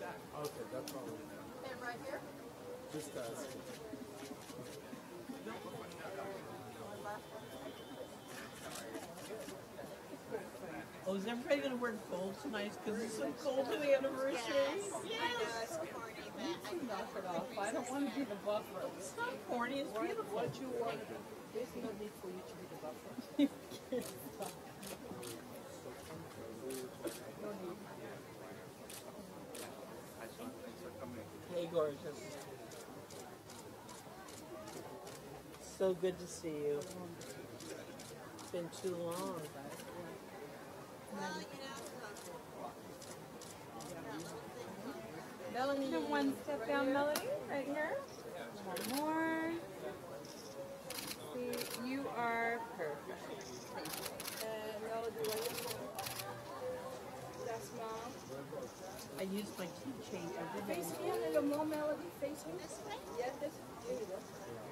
Okay, that's all. And right here? Just ask. Oh, is everybody gonna wear gold tonight? Because it's so cold for the anniversary. Yes. corny, but Knock it off. I don't want to be the buffer. It's not corny, it's beautiful. What you want to be. There's no need for you to be the buffer. No need. Hey, gorgeous. So good to see you. It's been too long. well, you know, Melanie. And one step down, Melody, right here. One more. See, you are perfect. And Melody, what That's mom. I used my key change. I did Face and a more melody. Face him. This way? Yeah, this. There you go.